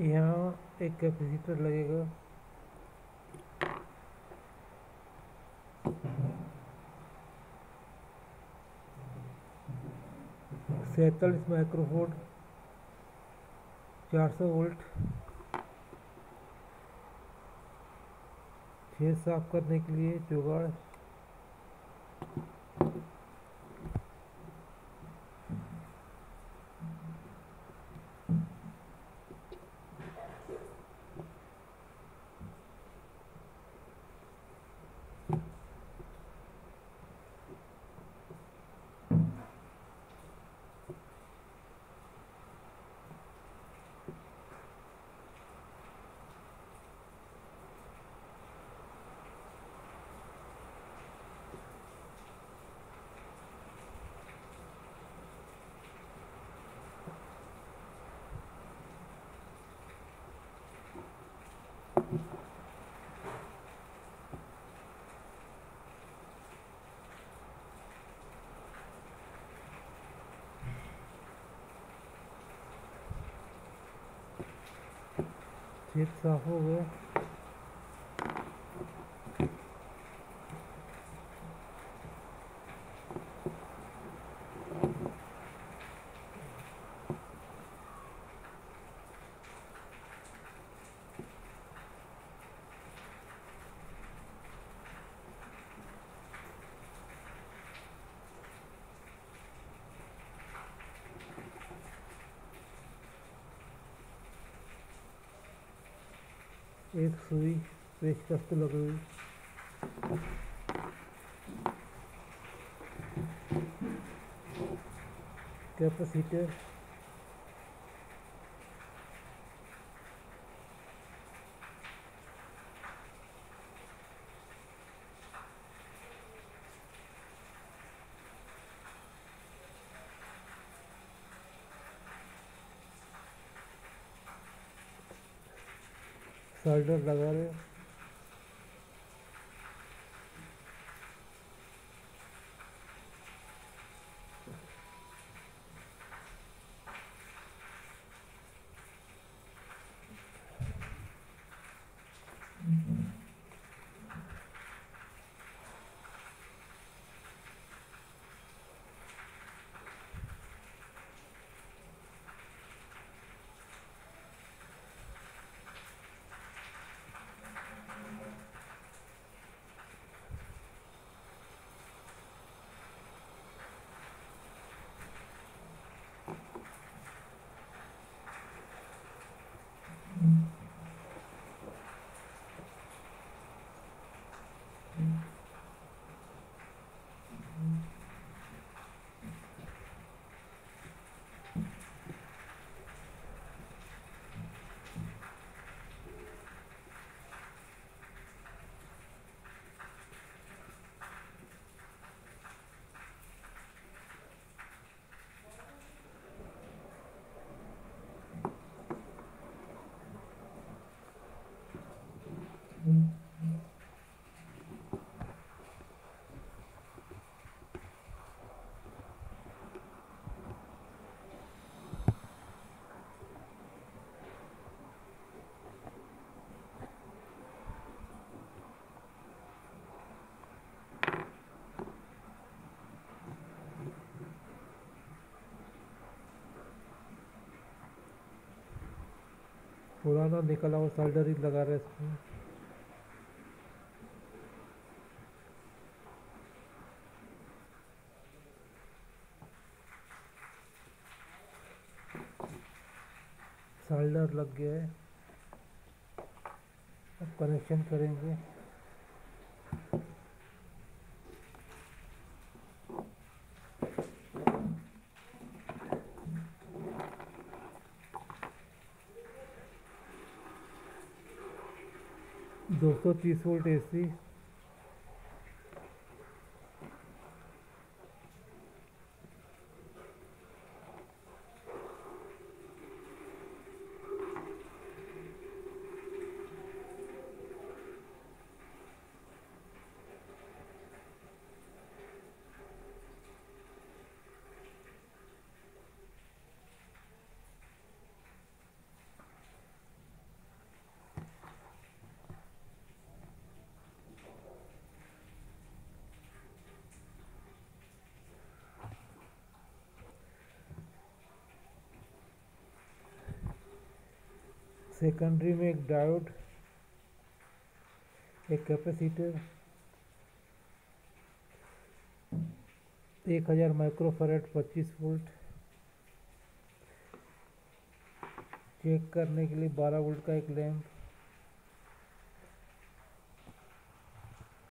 यहाँ एक कैपेसिटर लगेगा। सैतालीस माइक्रोफोन चार सौ वोल्ट छेद साफ़ करने के लिए जुगाड़। छेद साफ़ हो गया। एक सुई पेचकस तो लगी हुई कैपेसिटर सोल्डर लगा रहे पुराना निकला हुआ सोल्डर ही लगा रहे इसमें सोल्डर लग गया है। अब कनेक्शन करेंगे। दो सौ तीस वोल्ट एसी सेकेंडरी में एक डायोड एक कैपेसिटर एक हज़ार माइक्रोफेरेट पच्चीस वोल्ट चेक करने के लिए बारह वोल्ट का एक लैंप